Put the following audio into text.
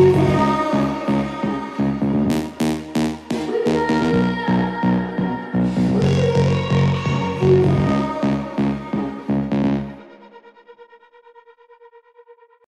you.